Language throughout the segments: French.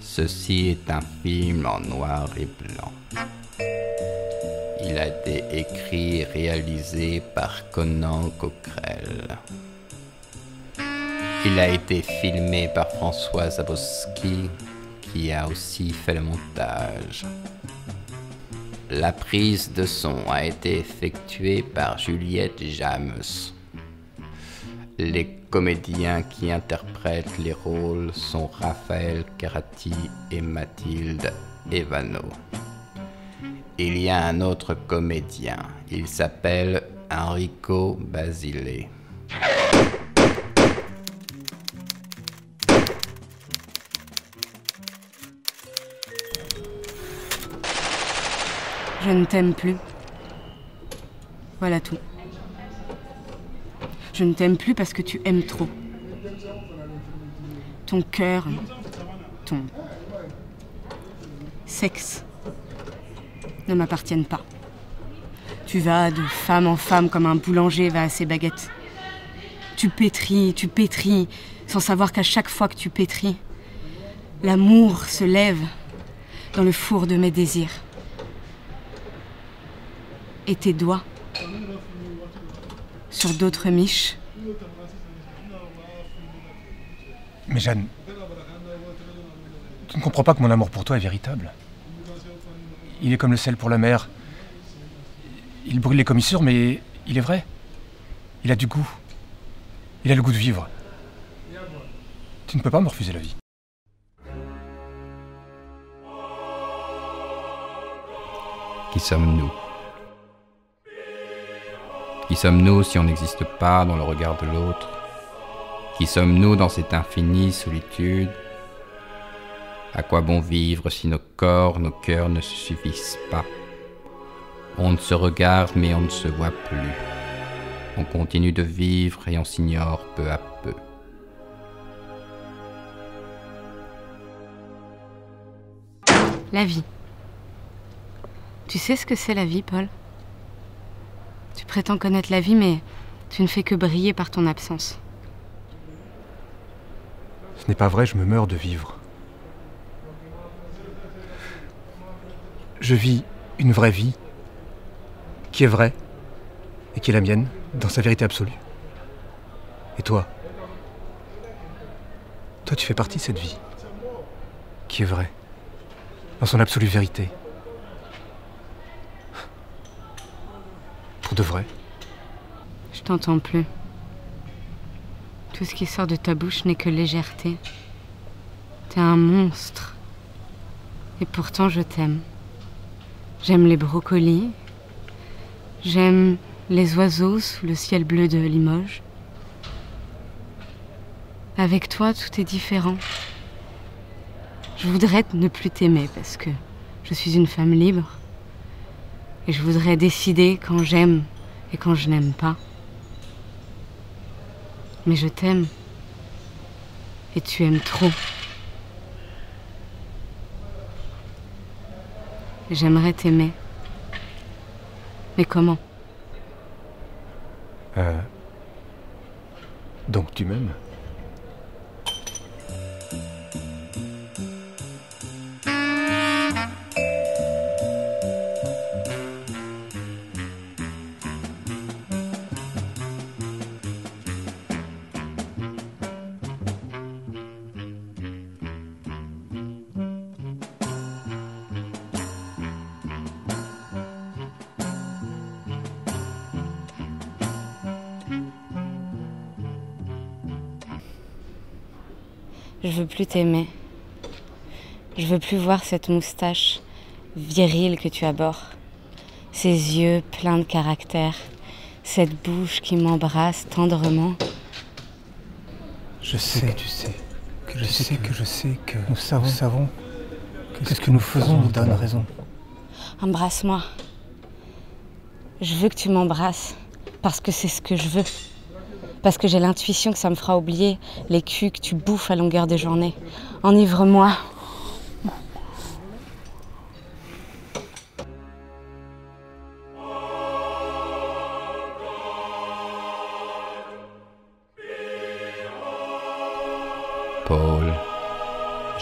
Ceci est un film en noir et blanc. Il a été écrit et réalisé par Conan Coquerel. Il a été filmé par François Zaboski, qui a aussi fait le montage. La prise de son a été effectuée par Juliette James. Comédiens qui interprètent les rôles sont Raphaël Carati et Mathilde Evano. Il y a un autre comédien, il s'appelle Enrico Basile. Je ne t'aime plus. Voilà tout. Je ne t'aime plus parce que tu aimes trop. Ton cœur, ton sexe ne m'appartiennent pas. Tu vas de femme en femme comme un boulanger va à ses baguettes. Tu pétris, tu pétris, sans savoir qu'à chaque fois que tu pétris, l'amour se lève dans le four de mes désirs. Et tes doigts sur d'autres miches. Mais Jeanne, tu ne comprends pas que mon amour pour toi est véritable. Il est comme le sel pour la mer. Il brûle les commissures, mais il est vrai. Il a du goût. Il a le goût de vivre. Tu ne peux pas me refuser la vie. Qui sommes-nous? Qui sommes-nous si on n'existe pas dans le regard de l'autre? Qui sommes-nous dans cette infinie solitude? À quoi bon vivre si nos corps, nos cœurs ne se suffisent pas? On ne se regarde mais on ne se voit plus. On continue de vivre et on s'ignore peu à peu. La vie. Tu sais ce que c'est la vie, Paul? Prétends connaître la vie, mais tu ne fais que briller par ton absence. Ce n'est pas vrai, je me meurs de vivre. Je vis une vraie vie, qui est vraie, et qui est la mienne, dans sa vérité absolue. Et toi? Toi, tu fais partie de cette vie, qui est vraie, dans son absolue vérité. De vrai. Je t'entends plus. Tout ce qui sort de ta bouche n'est que légèreté. T'es un monstre. Et pourtant, je t'aime. J'aime les brocolis. J'aime les oiseaux sous le ciel bleu de Limoges. Avec toi, tout est différent. Je voudrais ne plus t'aimer parce que je suis une femme libre. Et je voudrais décider quand j'aime et quand je n'aime pas. Mais je t'aime. Et tu aimes trop. J'aimerais t'aimer. Mais comment? Euh... Donc tu m'aimes? Je veux plus t'aimer. Je veux plus voir cette moustache virile que tu abords. Ces yeux pleins de caractère. Cette bouche qui m'embrasse tendrement. Je sais que tu sais. Que je sais que je sais que nous savons, nous savons que ce que nous faisons nous donne raison. Embrasse-moi. Je veux que tu m'embrasses. Parce que c'est ce que je veux. Parce que j'ai l'intuition que ça me fera oublier les culs que tu bouffes à longueur de journée. Enivre-moi. Paul,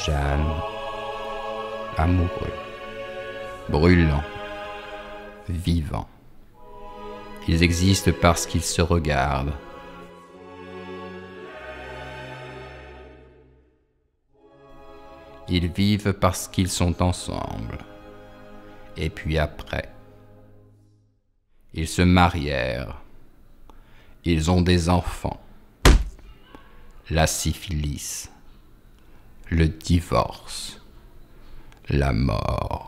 Jeanne, amoureux, brûlants, vivants. Ils existent parce qu'ils se regardent. Ils vivent parce qu'ils sont ensemble. Et puis après, ils se marièrent. Ils ont des enfants. La syphilis, le divorce, la mort.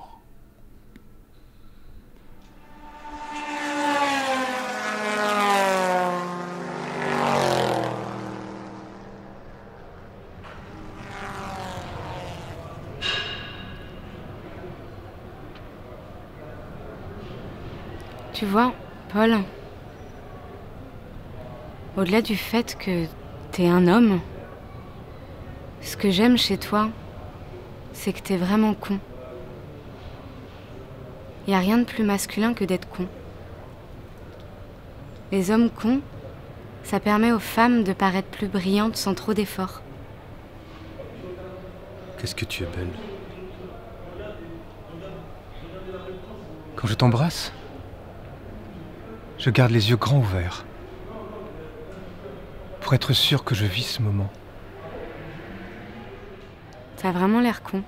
Tu vois, Paul, au-delà du fait que t'es un homme, ce que j'aime chez toi, c'est que t'es vraiment con. Y a rien de plus masculin que d'être con. Les hommes cons, ça permet aux femmes de paraître plus brillantes sans trop d'efforts. Qu'est-ce que tu es belle. Quand je t'embrasse, je garde les yeux grands ouverts pour être sûr que je vis ce moment. T'as vraiment l'air con.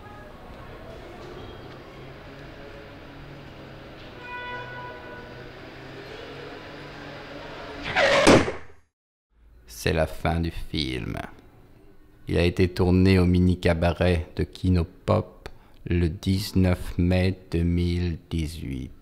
C'est la fin du film. Il a été tourné au mini cabaret de Kinopop le 19 mai 2018.